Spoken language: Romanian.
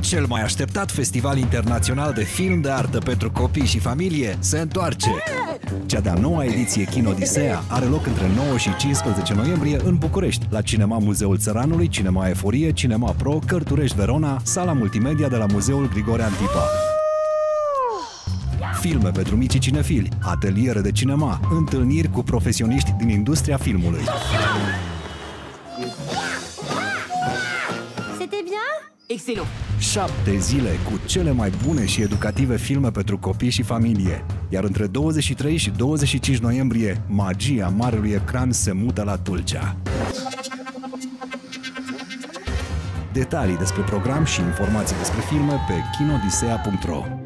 Cel mai așteptat festival internațional de film de artă pentru copii și familie se întoarce. Cea de-a noua ediție Kino Disea are loc între 9 și 15 noiembrie în București, la Cinema Muzeul Țăranului, Cinema Eforie, Cinema Pro, Cărturești Verona, sala multimedia de la Muzeul Grigore Antipa. Filme pentru micii cinefili, ateliere de cinema, întâlniri cu profesioniști din industria filmului. C'était bien Excellent. Șapte zile cu cele mai bune și educative filme pentru copii și familie. Iar între 23 și 25 noiembrie, magia marelui ecran se mută la Tulcea. Detalii despre program și informații despre filme pe kinodisea.ro